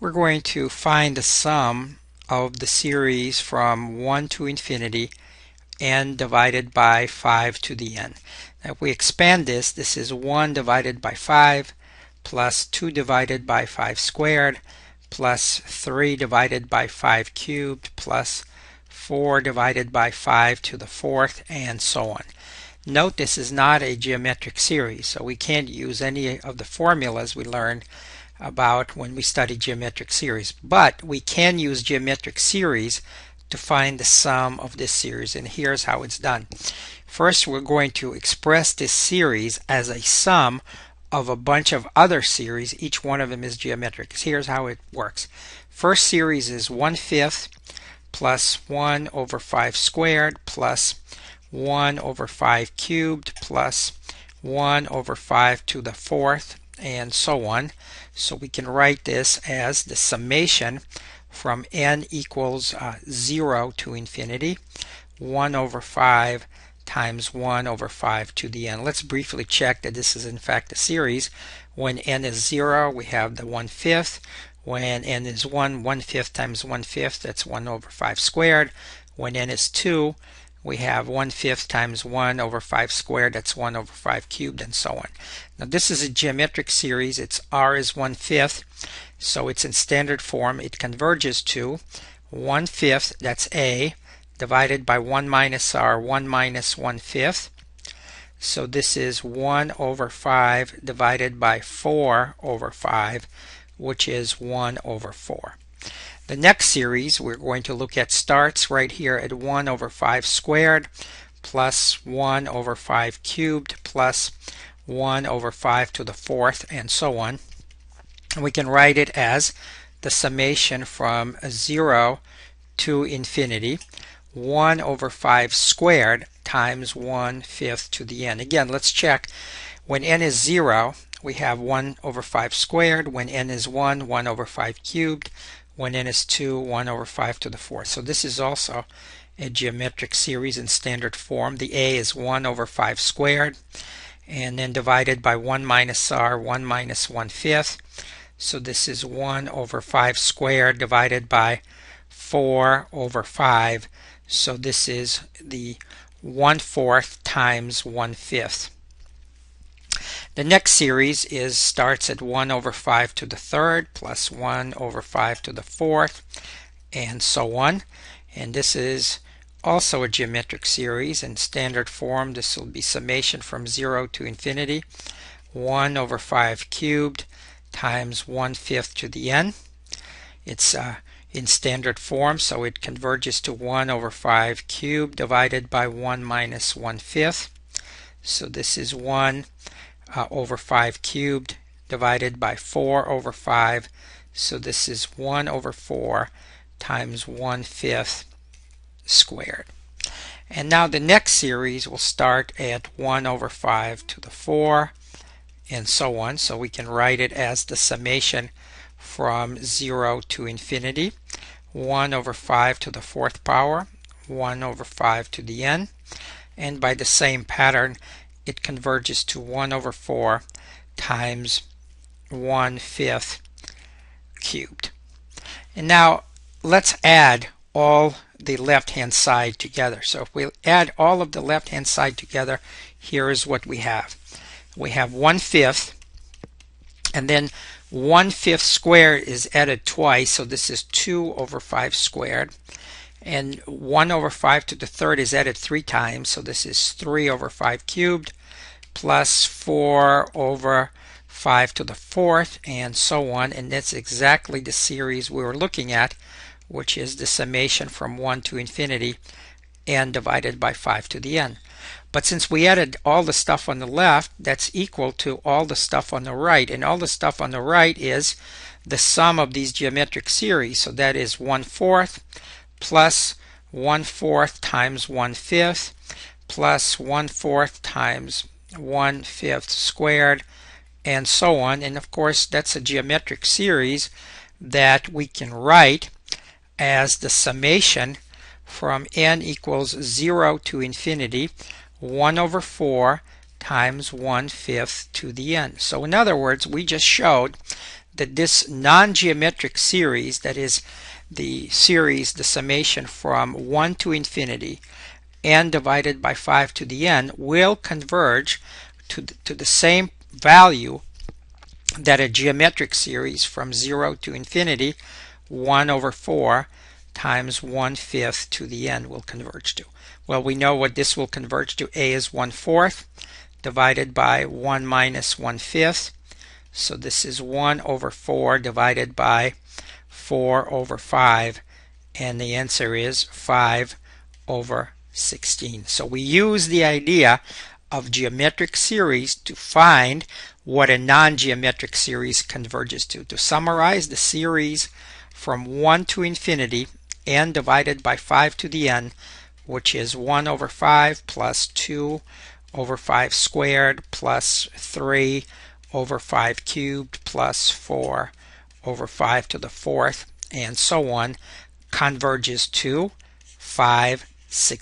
we're going to find the sum of the series from 1 to infinity n divided by 5 to the n. Now if we expand this, this is 1 divided by 5 plus 2 divided by 5 squared plus 3 divided by 5 cubed plus 4 divided by 5 to the fourth and so on. Note this is not a geometric series so we can't use any of the formulas we learned about when we study geometric series. But we can use geometric series to find the sum of this series and here's how it's done. First we're going to express this series as a sum of a bunch of other series. Each one of them is geometric. Here's how it works. First series is 1 fifth plus 1 over 5 squared plus 1 over 5 cubed plus 1 over 5 to the fourth and so on. So we can write this as the summation from n equals uh, 0 to infinity 1 over 5 times 1 over 5 to the n. Let's briefly check that this is in fact a series. When n is 0 we have the 1 fifth. When n is 1, 1 fifth times 1 fifth that's 1 over 5 squared. When n is 2 we have 1 fifth times 1 over 5 squared, that's 1 over 5 cubed, and so on. Now this is a geometric series, its r is 1 fifth, so it's in standard form. It converges to 1 fifth, that's a, divided by 1 minus r, 1 minus 1 fifth. So this is 1 over 5 divided by 4 over 5, which is 1 over 4. The next series we're going to look at starts right here at 1 over 5 squared plus 1 over 5 cubed plus 1 over 5 to the fourth and so on. And we can write it as the summation from 0 to infinity 1 over 5 squared times 1 fifth to the n. Again, let's check. When n is 0, we have 1 over 5 squared. When n is 1, 1 over 5 cubed when n is 2, 1 over 5 to the fourth. So this is also a geometric series in standard form. The a is 1 over 5 squared and then divided by 1 minus r, 1 minus 1 fifth. So this is 1 over 5 squared divided by 4 over 5. So this is the 1 fourth times 1 fifth. The next series is starts at 1 over 5 to the third plus 1 over 5 to the fourth and so on. And this is also a geometric series in standard form. This will be summation from 0 to infinity 1 over 5 cubed times 1 fifth to the n. It's uh, in standard form so it converges to 1 over 5 cubed divided by 1 minus 1 fifth. So this is 1 uh, over 5 cubed divided by 4 over 5. So this is 1 over 4 times 1 fifth squared. And now the next series will start at 1 over 5 to the 4 and so on. So we can write it as the summation from 0 to infinity. 1 over 5 to the fourth power, 1 over 5 to the n. And by the same pattern, it converges to 1 over 4 times 1 fifth cubed. And now let's add all the left hand side together. So if we add all of the left hand side together, here is what we have. We have 1 fifth and then 1 fifth squared is added twice, so this is 2 over 5 squared and 1 over 5 to the third is added three times so this is 3 over 5 cubed plus 4 over 5 to the fourth and so on and that's exactly the series we were looking at which is the summation from 1 to infinity n divided by 5 to the n. But since we added all the stuff on the left, that's equal to all the stuff on the right. And all the stuff on the right is the sum of these geometric series. So that is 1 fourth plus 1 fourth times 1 fifth plus 1 fourth times 1 fifth squared and so on. And of course that's a geometric series that we can write as the summation from n equals 0 to infinity 1 over 4 times 1 fifth to the n. So in other words we just showed that this non-geometric series, that is the series, the summation from 1 to infinity, n divided by 5 to the n, will converge to the, to the same value that a geometric series from 0 to infinity, 1 over 4 times 1 fifth to the n will converge to. Well, we know what this will converge to. a is 1 fourth divided by 1 minus 1 fifth. So this is 1 over 4 divided by 4 over 5. And the answer is 5 over 16. So we use the idea of geometric series to find what a non-geometric series converges to. To summarize, the series from 1 to infinity, n divided by 5 to the n, which is 1 over 5 plus 2 over 5 squared plus 3 over 5 cubed plus 4 over 5 to the fourth and so on converges to 5 16.